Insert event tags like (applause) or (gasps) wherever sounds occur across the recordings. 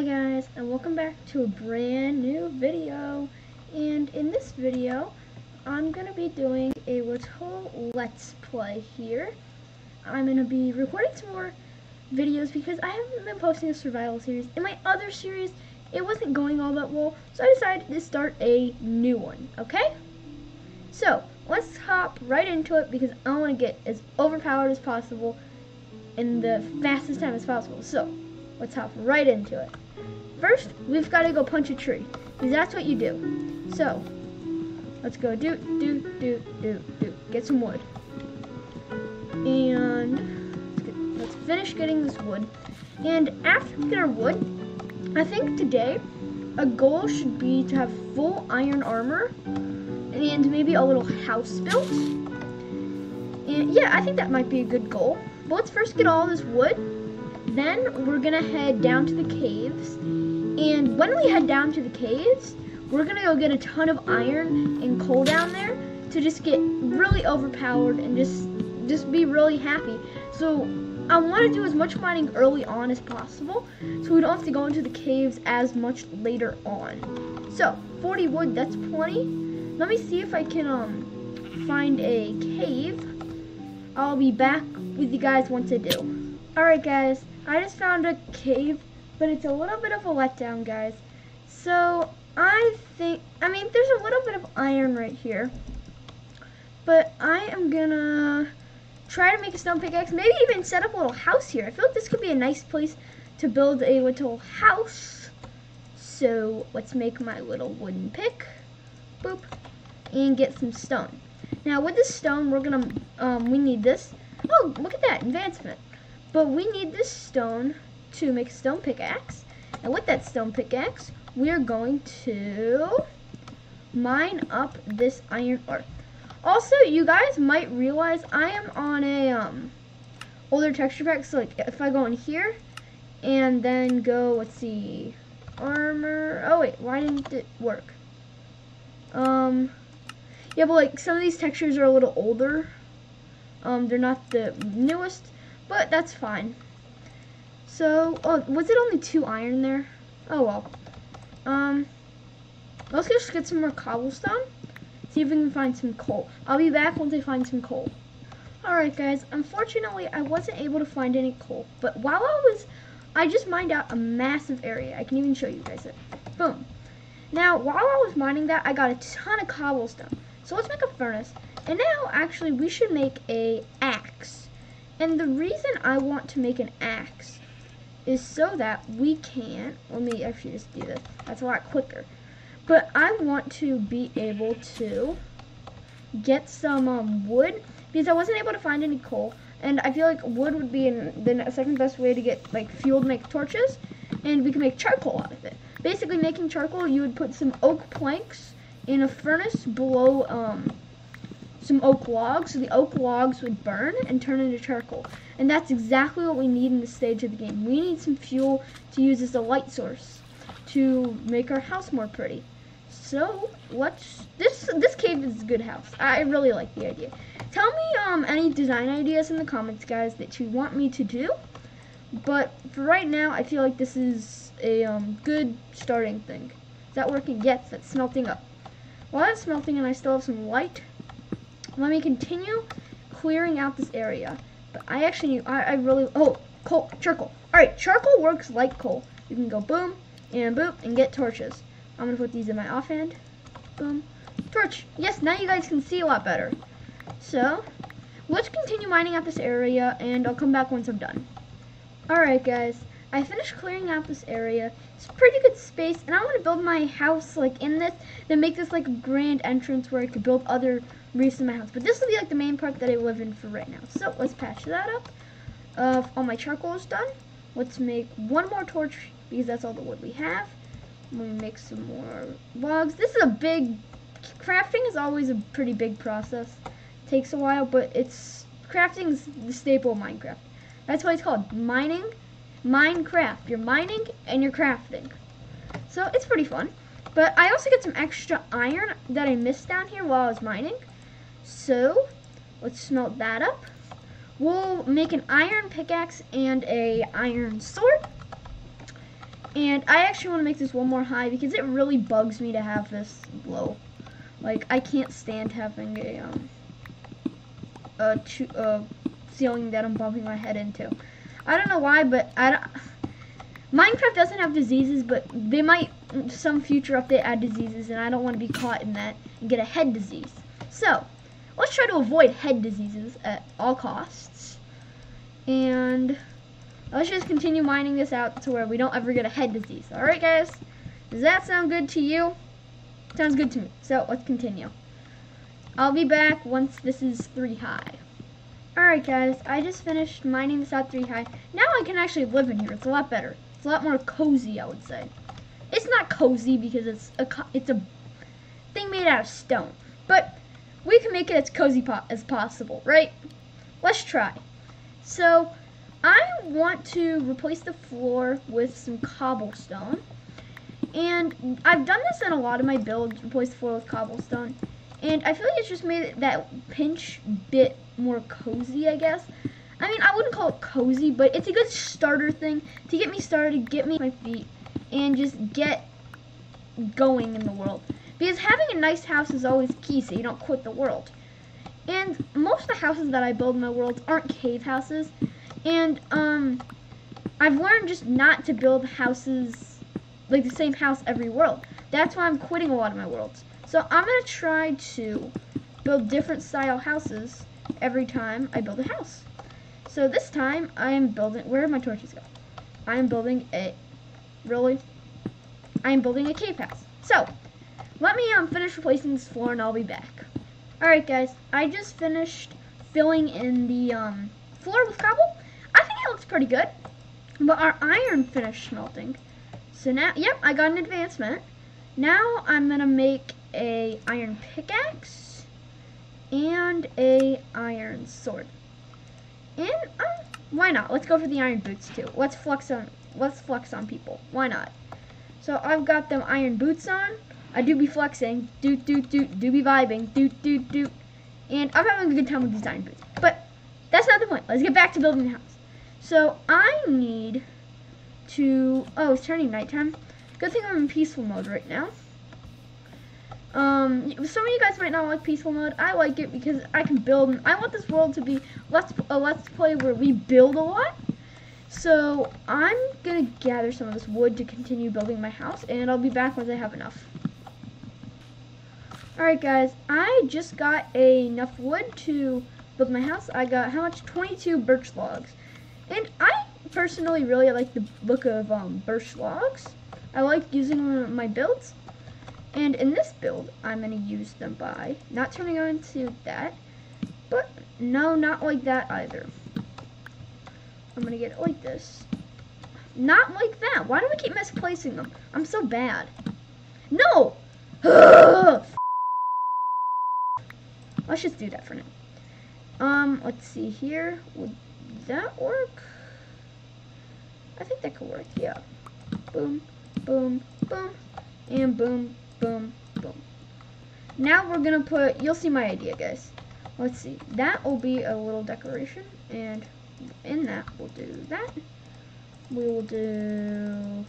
Hi guys and welcome back to a brand new video. And in this video I'm gonna be doing a little let's play here. I'm gonna be recording some more videos because I haven't been posting a survival series. In my other series it wasn't going all that well so I decided to start a new one okay? So let's hop right into it because I want to get as overpowered as possible in the fastest time as possible. So let's hop right into it. First, we've got to go punch a tree, because that's what you do. So, let's go do, do, do, do, do. Get some wood. And let's, get, let's finish getting this wood. And after we get our wood, I think today a goal should be to have full iron armor and maybe a little house built. And yeah, I think that might be a good goal. But let's first get all this wood then we're gonna head down to the caves. And when we head down to the caves, we're gonna go get a ton of iron and coal down there to just get really overpowered and just just be really happy. So I want to do as much mining early on as possible so we don't have to go into the caves as much later on. So 40 wood, that's plenty. Let me see if I can um find a cave. I'll be back with you guys once I do. Alright guys, I just found a cave, but it's a little bit of a letdown, guys. So, I think, I mean, there's a little bit of iron right here. But I am gonna try to make a stone pickaxe, maybe even set up a little house here. I feel like this could be a nice place to build a little house. So, let's make my little wooden pick. Boop. And get some stone. Now, with this stone, we're gonna, um, we need this. Oh, look at that, advancement. But we need this stone to make a stone pickaxe. And with that stone pickaxe, we're going to mine up this iron ore. Also, you guys might realize I am on a um, older texture pack. So like if I go in here and then go, let's see, armor. Oh wait, why didn't it work? Um, yeah, but like some of these textures are a little older. Um, they're not the newest. But that's fine. So, oh, was it only two iron there? Oh well. Um, let's just get some more cobblestone. See if we can find some coal. I'll be back once I find some coal. Alright guys, unfortunately I wasn't able to find any coal. But while I was, I just mined out a massive area. I can even show you guys it. Boom. Now, while I was mining that, I got a ton of cobblestone. So let's make a furnace. And now, actually, we should make a axe. And the reason I want to make an axe is so that we can, let me actually just do this, that's a lot quicker. But I want to be able to get some um, wood because I wasn't able to find any coal. And I feel like wood would be in the second best way to get like fuel to make torches. And we can make charcoal out of it. Basically making charcoal, you would put some oak planks in a furnace below um, some oak logs, so the oak logs would burn and turn into charcoal. And that's exactly what we need in this stage of the game. We need some fuel to use as a light source to make our house more pretty. So let's this this cave is a good house. I really like the idea. Tell me um any design ideas in the comments, guys, that you want me to do. But for right now, I feel like this is a um, good starting thing. Is that working? Yes, that's smelting up. While that's smelting and I still have some light, let me continue clearing out this area. But I actually, I, I really, oh, coal, charcoal. All right, charcoal works like coal. You can go boom and boop and get torches. I'm gonna put these in my offhand. Boom, torch. Yes, now you guys can see a lot better. So, let's continue mining out this area and I'll come back once I'm done. Alright guys, I finished clearing out this area. It's a pretty good space, and I want to build my house like in this, then make this like a grand entrance where I could build other in my house. But this will be like the main part that I live in for right now. So let's patch that up. Uh, all my charcoal is done. Let's make one more torch because that's all the wood we have. We make some more logs. This is a big crafting is always a pretty big process. Takes a while, but it's crafting is the staple of Minecraft. That's why it's called mining Minecraft. You're mining and you're crafting. So it's pretty fun. But I also get some extra iron that I missed down here while I was mining. So let's smelt that up. We'll make an iron pickaxe and a iron sword. And I actually want to make this one more high because it really bugs me to have this low. Like, I can't stand having a, um, a, a ceiling that I'm bumping my head into. I don't know why, but I don't... Minecraft doesn't have diseases, but they might, some future update add diseases, and I don't want to be caught in that and get a head disease. So, let's try to avoid head diseases at all costs. And let's just continue mining this out to where we don't ever get a head disease. Alright, guys? Does that sound good to you? Sounds good to me. So, let's continue. I'll be back once this is 3 high. Alright guys, I just finished mining this out 3 high. Now I can actually live in here. It's a lot better. It's a lot more cozy, I would say. It's not cozy because it's a it's a thing made out of stone. But we can make it as cozy po as possible, right? Let's try. So, I want to replace the floor with some cobblestone. And I've done this in a lot of my builds, replace the floor with cobblestone. And I feel like it's just made that pinch bit more cozy, I guess. I mean, I wouldn't call it cozy, but it's a good starter thing to get me started, get me my feet, and just get going in the world. Because having a nice house is always key, so you don't quit the world. And most of the houses that I build in my world aren't cave houses. And, um, I've learned just not to build houses, like the same house every world. That's why I'm quitting a lot of my worlds. So I'm going to try to build different style houses every time I build a house. So this time I am building, where did my torches go? I am building a, really? I am building a cave house. So, let me um, finish replacing this floor and I'll be back. Alright guys, I just finished filling in the um, floor with cobble. I think it looks pretty good. But our iron finished smelting. So now, yep, I got an advancement. Now I'm going to make a iron pickaxe and a iron sword. And uh, why not? Let's go for the iron boots too. Let's flex on let's flex on people. Why not? So I've got them iron boots on. I do be flexing. Doot doot doot do be vibing. Doot doot doot. And I'm having a good time with these boots. But that's not the point. Let's get back to building the house. So I need to oh it's turning nighttime. Good thing I'm in peaceful mode right now. Um, some of you guys might not like peaceful mode. I like it because I can build. I want this world to be let's a let's play where we build a lot. So I'm gonna gather some of this wood to continue building my house, and I'll be back once I have enough. Alright guys, I just got enough wood to build my house. I got how much? 22 birch logs. And I personally really like the look of um, birch logs. I like using them in my builds. And in this build, I'm going to use them by not turning on to that, but no, not like that either. I'm going to get it like this. Not like that. Why do we keep misplacing them? I'm so bad. No! (gasps) let's just do that for now. Um, let's see here. Would that work? I think that could work, yeah. Boom, boom, boom, and boom, boom, boom. Now we're gonna put, you'll see my idea, guys. Let's see, that will be a little decoration, and in that we'll do that. We will do,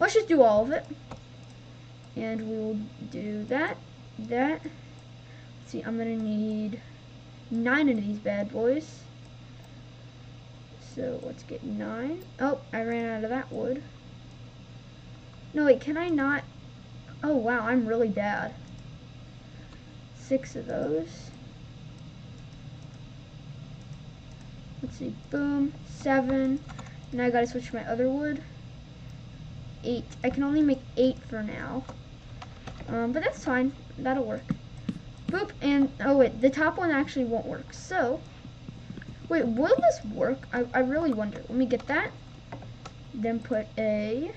let's just do all of it. And we will do that, that. See, I'm gonna need nine of these bad boys. So let's get nine. Oh, I ran out of that wood. No, wait, can I not? Oh, wow, I'm really bad. Six of those. Let's see, boom, seven. Now I gotta switch my other wood. Eight. I can only make eight for now. Um, but that's fine. That'll work. Boop, and, oh wait, the top one actually won't work. So, wait, will this work? I, I really wonder. Let me get that. Then put a,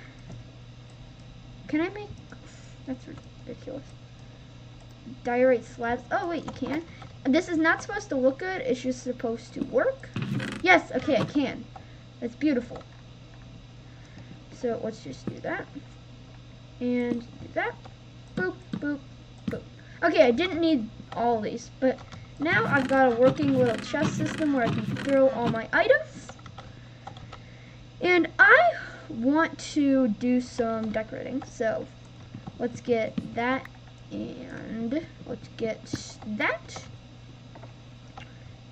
can I make that's ridiculous. Diorite slabs. Oh, wait, you can. This is not supposed to look good. It's just supposed to work. Yes, okay, I can. That's beautiful. So let's just do that. And do that. Boop, boop. Okay, I didn't need all these, but now I've got a working little chest system where I can throw all my items. And I want to do some decorating. So let's get that and let's get that.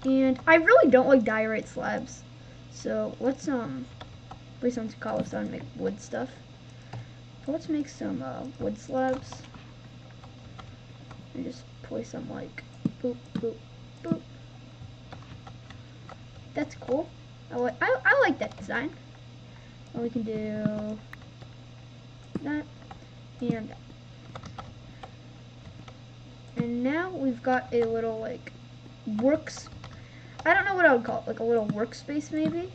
And I really don't like diorite slabs. So let's um place some cobblestone and make wood stuff. Let's make some uh, wood slabs. And just play some like boop boop boop. That's cool. I like I, I like that design. And we can do that and that. And now we've got a little like works I don't know what I would call it, like a little workspace maybe.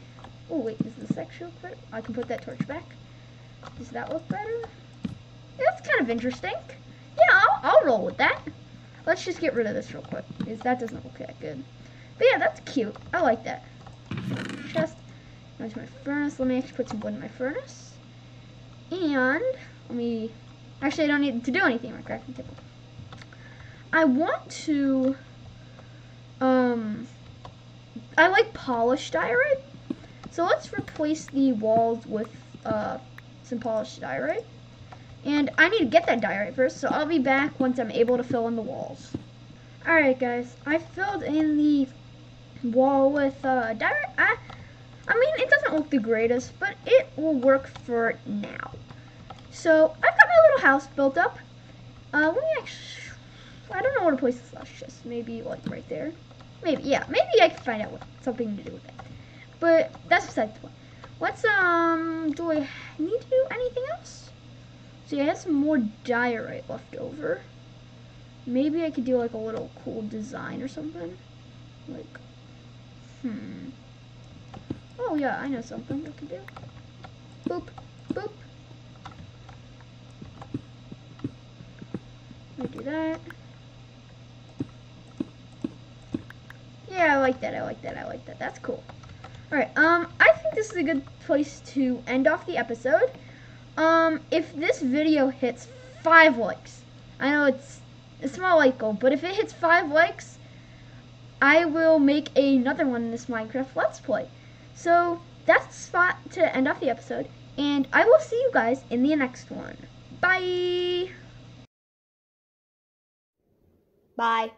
Oh wait, is this actually better? I can put that torch back. Does that look better? That's kind of interesting. Yeah, I'll, I'll roll with that. Let's just get rid of this real quick, because that doesn't look that good. But yeah, that's cute. I like that. Chest. Now to my furnace. Let me actually put some wood in my furnace. And let me. Actually, I don't need to do anything on my crafting table. I want to. Um. I like polished diorite. So let's replace the walls with uh, some polished diorite. And I need to get that diorite first, so I'll be back once I'm able to fill in the walls. Alright guys, I filled in the wall with uh, diorite. I, I mean, it doesn't look the greatest, but it will work for now. So, I've got my little house built up. Uh, let me actually, I don't know where to place this last chest. Maybe, like, right there. Maybe, yeah, maybe I can find out what, something to do with it. But, that's besides the point. Let's, um, do I need to do anything else? See, I have some more diorite left over. Maybe I could do, like, a little cool design or something. Like, hmm. Oh, yeah, I know something I can do. Boop, boop. Me do that. Yeah, I like that, I like that, I like that. That's cool. Alright, um, I think this is a good place to end off the episode. Um, if this video hits five likes, I know it's a small like goal, but if it hits five likes, I will make another one in this Minecraft Let's Play. So, that's the spot to end off the episode, and I will see you guys in the next one. Bye! Bye.